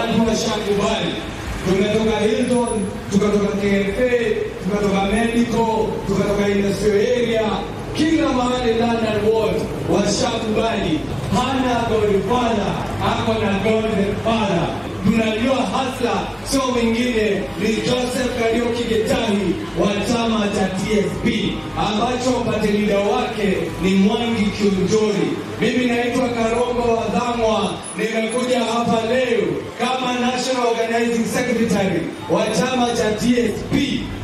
watu washakubali. Tumetoka Hilton, tukatoka KFA, tukatoka medico tukatoka industrial area, kila mahali London World washakubali. Hana Godfather, ako na Godfather. Tunajua hasla sio mwingine ni Joseph Kariuki Getahi wa chama cha TSP ambacho mpatilida wake ni Mwangi Kiunjuri. Mimi naitwa Nimekuja hapa leo kama National Organizing Secretary wa chama cha TSP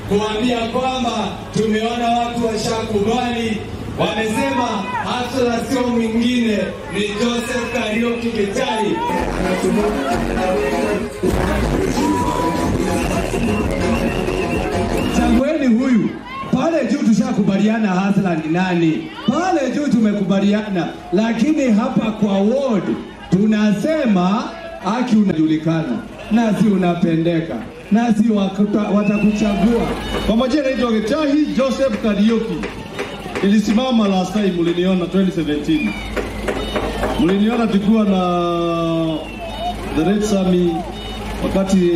kuambia kwamba tumeona watu washakubali wamesema hasla sio mwingine ni Joseph Kariuki Getahi. Chagueni huyu pale juu, tushakubaliana hasla ni nani pale juu, tumekubaliana, lakini hapa kwa ward tunasema haki unajulikana, nasi unapendeka, nasi watakuchagua. Kwa majina naitwa Getahi Joseph karioki ilisimama last time, mliniona 2017, mliniona tukiwa na the Red Sami wakati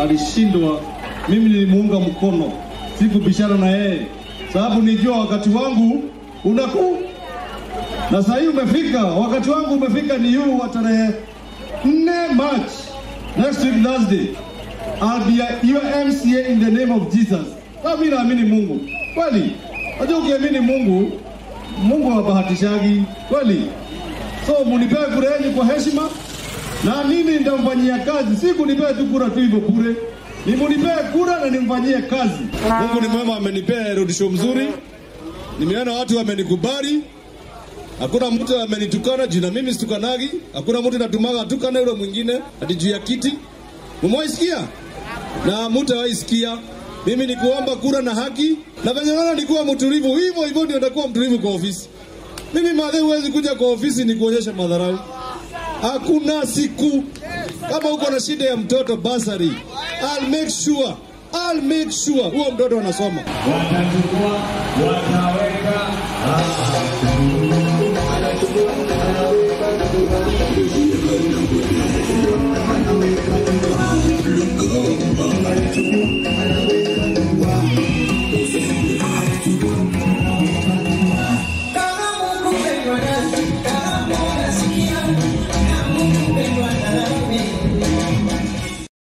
alishindwa. Mimi nilimuunga mkono, sikubishana na yeye sababu nijua wakati wangu unaku na saa hii umefika, wakati wangu umefika, ni yuu wa tarehe 4 March next week Thursday. I'll be your MCA in the name of Jesus. Kama mimi naamini Mungu kweli, unajua ukiamini Mungu, Mungu habahatishagi kweli. So munipee kura yenu kwa heshima, na mimi nitamfanyia kazi, si kunipea tu kura tu hivyo bure, ni munipee kura na nimfanyie kazi. Mungu ni mwema, amenipea rudisho mzuri, nimeona watu wamenikubali Hakuna mtu amenitukana juu na mimi situkanagi. Hakuna mtu natumaga atukane yule mwingine ati juu ya kiti. Mmewaisikia? Na mtawaisikia. Mimi ni kuomba kura na haki na venye naona nikuwa mtulivu hivyo hivyo ndio nitakuwa mtulivu kwa ofisi. Mimi madhe, huwezi kuja kwa ofisi ni kuonyesha madharau. Hakuna siku kama uko na shida ya mtoto basari, I'll make sure I'll make sure huo mtoto anasoma. watachukua wataweka